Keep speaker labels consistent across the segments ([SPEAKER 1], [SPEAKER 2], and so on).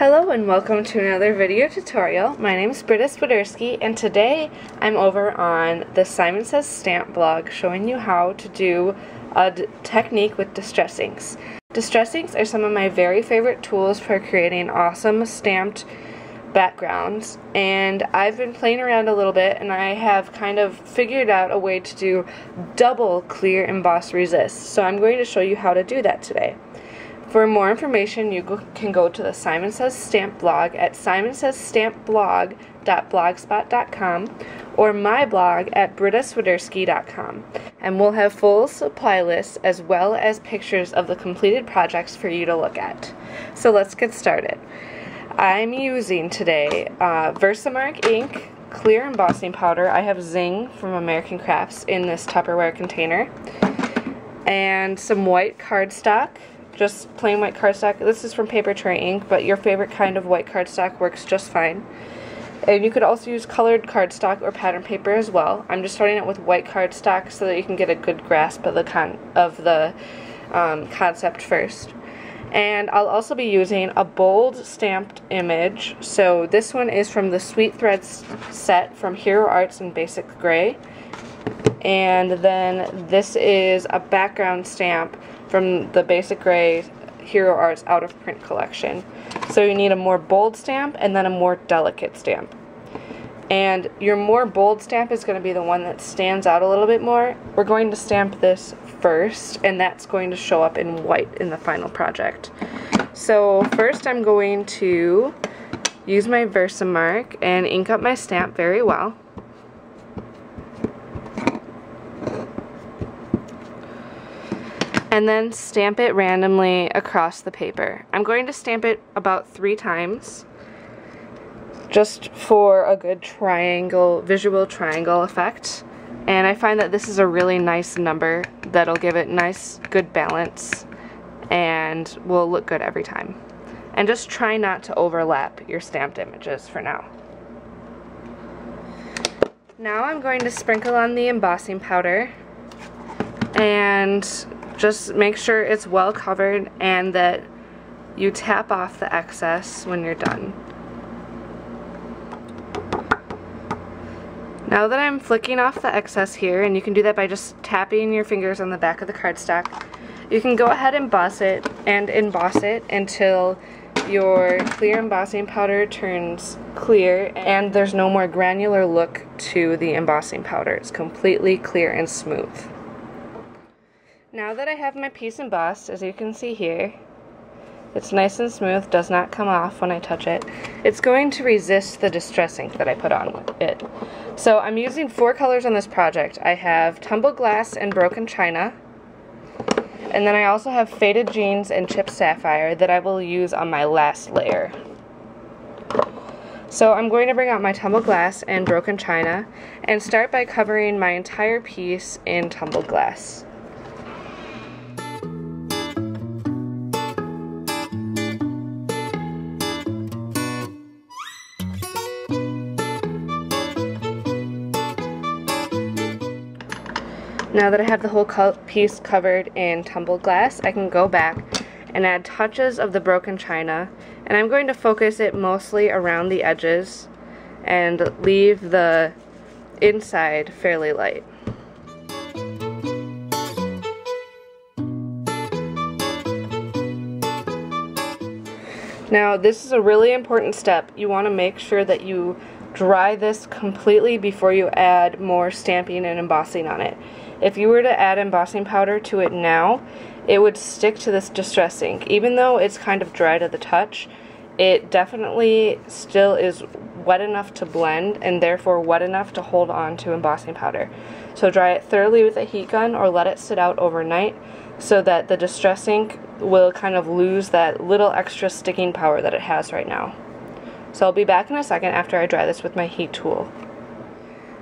[SPEAKER 1] Hello and welcome to another video tutorial. My name is Britta Swiderski and today I'm over on the Simon Says Stamp blog showing you how to do a technique with distress inks. Distress inks are some of my very favorite tools for creating awesome stamped backgrounds and I've been playing around a little bit and I have kind of figured out a way to do double clear emboss resist. So I'm going to show you how to do that today. For more information, you can go to the Simon Says Stamp blog at simonsaysstampblog.blogspot.com or my blog at brittaswiderski.com. And we'll have full supply lists as well as pictures of the completed projects for you to look at. So let's get started. I'm using today uh, Versamark ink, clear embossing powder. I have Zing from American Crafts in this Tupperware container. And some white cardstock just plain white cardstock. This is from Papertrey ink, but your favorite kind of white cardstock works just fine. And you could also use colored cardstock or pattern paper as well. I'm just starting it with white cardstock so that you can get a good grasp of the con of the um, concept first. And I'll also be using a bold stamped image. So this one is from the Sweet Threads set from Hero Arts in Basic Grey. And then this is a background stamp from the Basic Grey Hero Arts out of print collection. So you need a more bold stamp and then a more delicate stamp. And your more bold stamp is going to be the one that stands out a little bit more. We're going to stamp this first and that's going to show up in white in the final project. So first I'm going to use my Versamark and ink up my stamp very well. And then stamp it randomly across the paper. I'm going to stamp it about three times just for a good triangle, visual triangle effect. And I find that this is a really nice number that'll give it nice, good balance and will look good every time. And just try not to overlap your stamped images for now. Now I'm going to sprinkle on the embossing powder and just make sure it's well covered and that you tap off the excess when you're done. Now that I'm flicking off the excess here, and you can do that by just tapping your fingers on the back of the cardstock, you can go ahead and emboss it and emboss it until your clear embossing powder turns clear and there's no more granular look to the embossing powder. It's completely clear and smooth. Now that I have my piece embossed, as you can see here, it's nice and smooth, does not come off when I touch it. It's going to resist the distress ink that I put on it. So I'm using four colors on this project. I have Tumbled Glass and Broken China. And then I also have Faded Jeans and Chipped Sapphire that I will use on my last layer. So I'm going to bring out my Tumbled Glass and Broken China and start by covering my entire piece in Tumbled Glass. Now that I have the whole piece covered in tumbled glass, I can go back and add touches of the broken china. And I'm going to focus it mostly around the edges and leave the inside fairly light. Now this is a really important step. You want to make sure that you dry this completely before you add more stamping and embossing on it. If you were to add embossing powder to it now, it would stick to this distress ink. Even though it's kind of dry to the touch, it definitely still is wet enough to blend and therefore wet enough to hold on to embossing powder. So dry it thoroughly with a heat gun or let it sit out overnight so that the distress ink will kind of lose that little extra sticking power that it has right now. So I'll be back in a second after I dry this with my heat tool.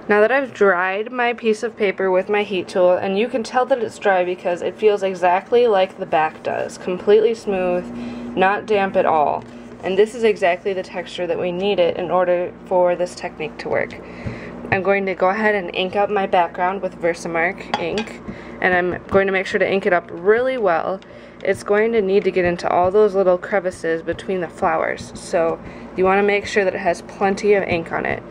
[SPEAKER 1] Now that I've dried my piece of paper with my heat tool, and you can tell that it's dry because it feels exactly like the back does. Completely smooth, not damp at all. And this is exactly the texture that we needed in order for this technique to work. I'm going to go ahead and ink up my background with Versamark ink. And I'm going to make sure to ink it up really well it's going to need to get into all those little crevices between the flowers. So you want to make sure that it has plenty of ink on it.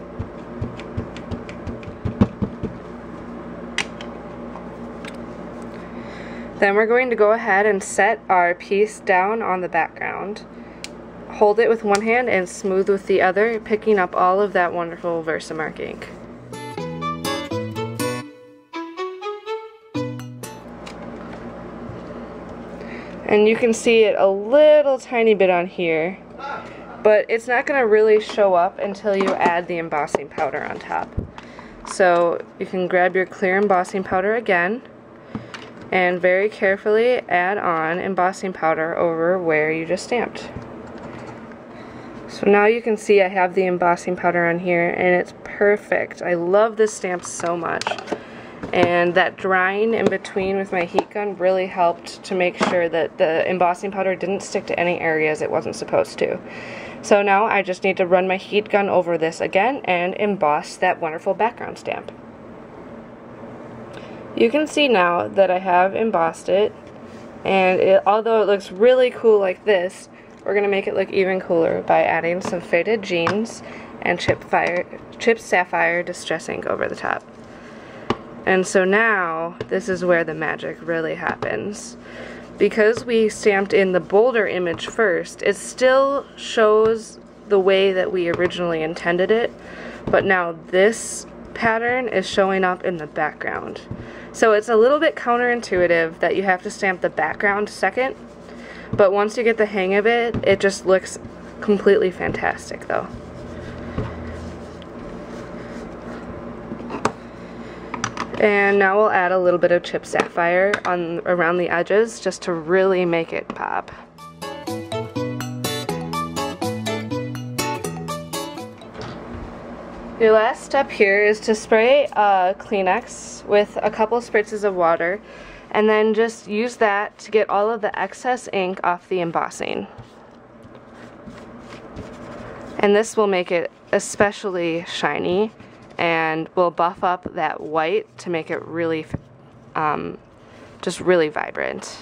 [SPEAKER 1] Then we're going to go ahead and set our piece down on the background. Hold it with one hand and smooth with the other, picking up all of that wonderful Versamark ink. And you can see it a little tiny bit on here, but it's not going to really show up until you add the embossing powder on top. So you can grab your clear embossing powder again, and very carefully add on embossing powder over where you just stamped. So now you can see I have the embossing powder on here and it's perfect. I love this stamp so much. And that drying in between with my heat gun really helped to make sure that the embossing powder didn't stick to any areas it wasn't supposed to. So now I just need to run my heat gun over this again and emboss that wonderful background stamp. You can see now that I have embossed it and it, although it looks really cool like this, we're going to make it look even cooler by adding some faded jeans and chip, fire, chip sapphire distress ink over the top. And so now, this is where the magic really happens. Because we stamped in the bolder image first, it still shows the way that we originally intended it, but now this pattern is showing up in the background. So it's a little bit counterintuitive that you have to stamp the background second, but once you get the hang of it, it just looks completely fantastic though. And now we'll add a little bit of chip sapphire on around the edges just to really make it pop. Your last step here is to spray a Kleenex with a couple spritzes of water and then just use that to get all of the excess ink off the embossing. And this will make it especially shiny and will buff up that white to make it really, um, just really vibrant.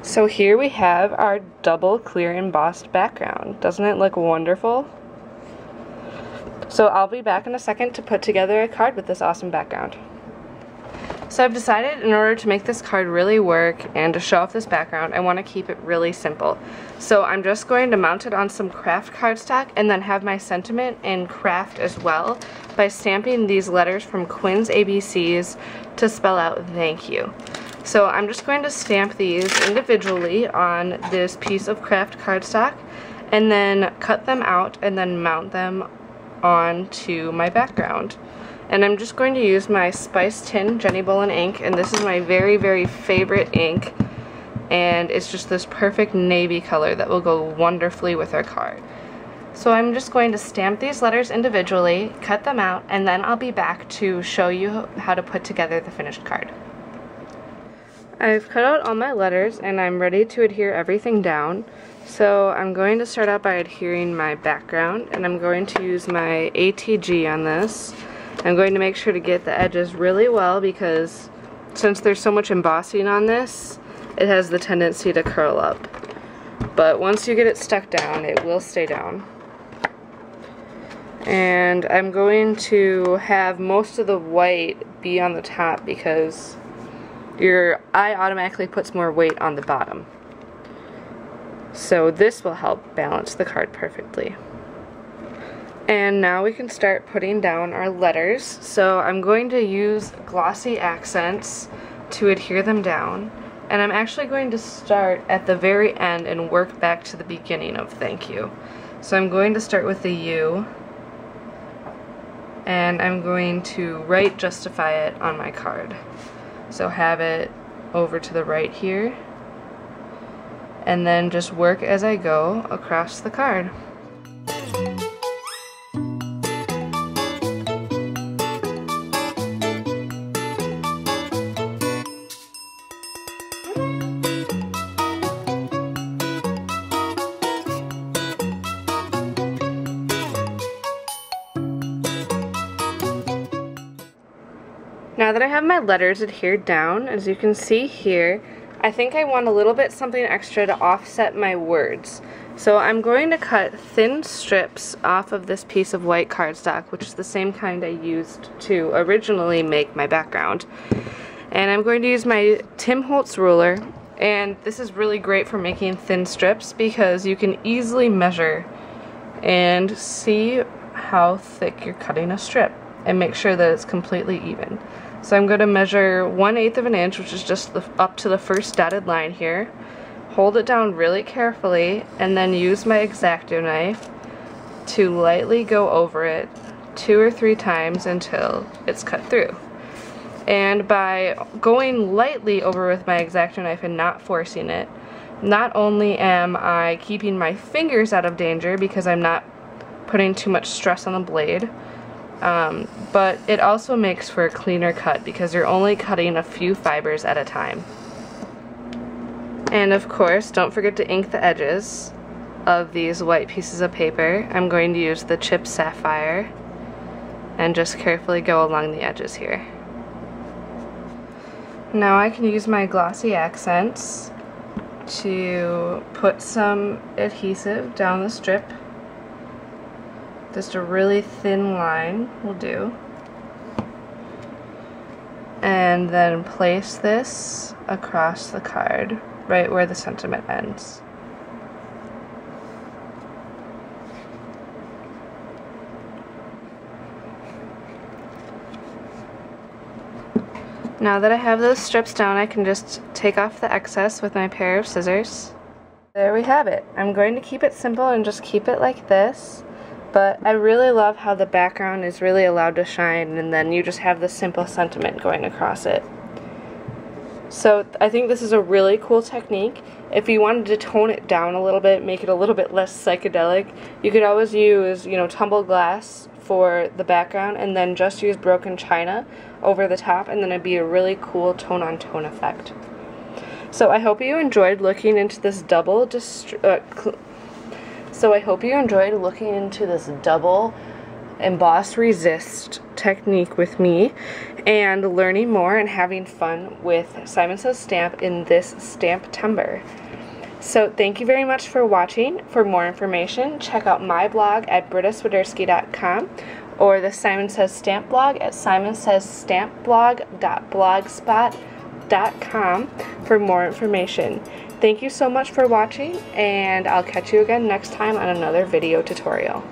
[SPEAKER 1] So here we have our double clear embossed background. Doesn't it look wonderful? So I'll be back in a second to put together a card with this awesome background. So I've decided in order to make this card really work and to show off this background, I want to keep it really simple. So I'm just going to mount it on some kraft cardstock and then have my sentiment in kraft as well by stamping these letters from Quinn's ABCs to spell out thank you. So I'm just going to stamp these individually on this piece of kraft cardstock and then cut them out and then mount them onto my background. And I'm just going to use my Spice Tin Jenni Bowlin ink, and this is my very, very favorite ink. And it's just this perfect navy color that will go wonderfully with our card. So I'm just going to stamp these letters individually, cut them out, and then I'll be back to show you how to put together the finished card. I've cut out all my letters and I'm ready to adhere everything down. So I'm going to start out by adhering my background and I'm going to use my ATG on this. I'm going to make sure to get the edges really well because since there's so much embossing on this, it has the tendency to curl up. But once you get it stuck down, it will stay down. And I'm going to have most of the white be on the top because your eye automatically puts more weight on the bottom. So this will help balance the card perfectly. And now we can start putting down our letters. So I'm going to use glossy accents to adhere them down. And I'm actually going to start at the very end and work back to the beginning of thank you. So I'm going to start with the U. And I'm going to right justify it on my card. So have it over to the right here. And then just work as I go across the card. Now that I have my letters adhered down, as you can see here, I think I want a little bit something extra to offset my words. So I'm going to cut thin strips off of this piece of white cardstock, which is the same kind I used to originally make my background. And I'm going to use my Tim Holtz ruler, and this is really great for making thin strips because you can easily measure and see how thick you're cutting a strip and make sure that it's completely even. So I'm going to measure 1 8 of an inch, which is just the, up to the first dotted line here hold it down really carefully and then use my X-Acto knife to lightly go over it two or three times until it's cut through. And by going lightly over with my X-Acto knife and not forcing it, not only am I keeping my fingers out of danger because I'm not putting too much stress on the blade, um, but it also makes for a cleaner cut because you're only cutting a few fibers at a time. And of course, don't forget to ink the edges of these white pieces of paper. I'm going to use the chip sapphire and just carefully go along the edges here. Now I can use my glossy accents to put some adhesive down the strip. Just a really thin line will do. And then place this across the card right where the sentiment ends. Now that I have those strips down, I can just take off the excess with my pair of scissors. There we have it. I'm going to keep it simple and just keep it like this, but I really love how the background is really allowed to shine and then you just have the simple sentiment going across it. So I think this is a really cool technique. If you wanted to tone it down a little bit, make it a little bit less psychedelic, you could always use, you know, tumbled glass for the background and then just use broken china over the top and then it'd be a really cool tone on tone effect. So I hope you enjoyed looking into this double uh, so I hope you enjoyed looking into this double emboss resist technique with me and learning more and having fun with Simon Says Stamp in this Stamp Stamptember. So thank you very much for watching. For more information, check out my blog at brittaswiderski.com or the Simon Says Stamp blog at simonsaysstampblog.blogspot.com for more information. Thank you so much for watching and I'll catch you again next time on another video tutorial.